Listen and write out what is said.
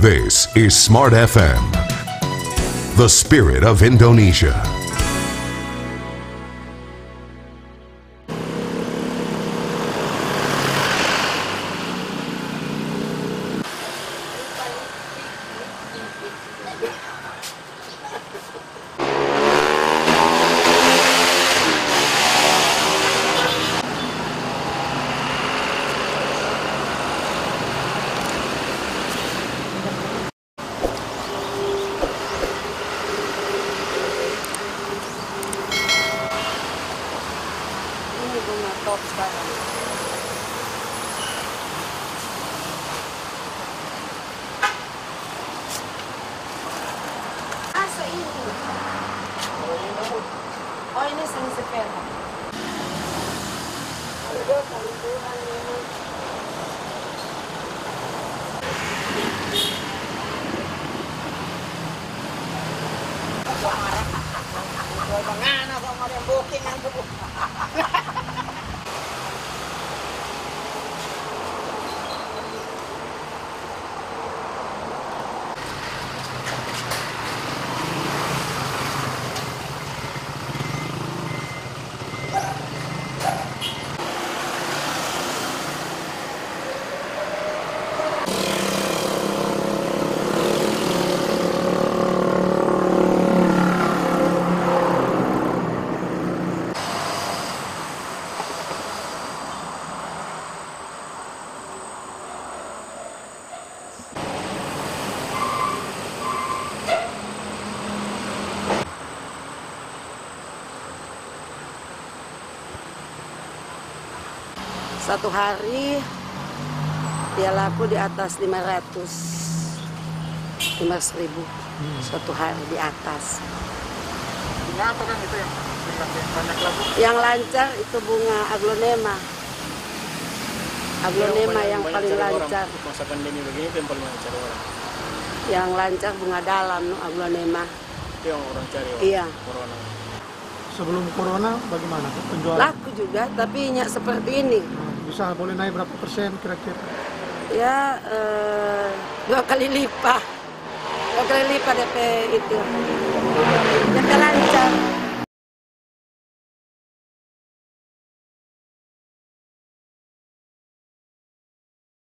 This is Smart FM, the spirit of Indonesia. Ini bunga top sekarang. Asa ini? Oh ini Sansepera. Mangana Satu hari dia laku di atas 500 500 ribu satu hari di atas Bunga apa kan itu yang yang banyak lagu? yang lancar itu bunga aglonema aglonema yang paling lancar Masa pandemi begini itu yang paling lancar orang. yang lancar bunga dalam no, aglonema Itu yang orang cari orang. Iya. Corona. Sebelum corona bagaimana penjualan? laku juga tapi nyak seperti ini Bisa boleh naik berapa persen kira-kira? ya eh, dua kali lipat. Dua kali lipat DP itu. DP lancar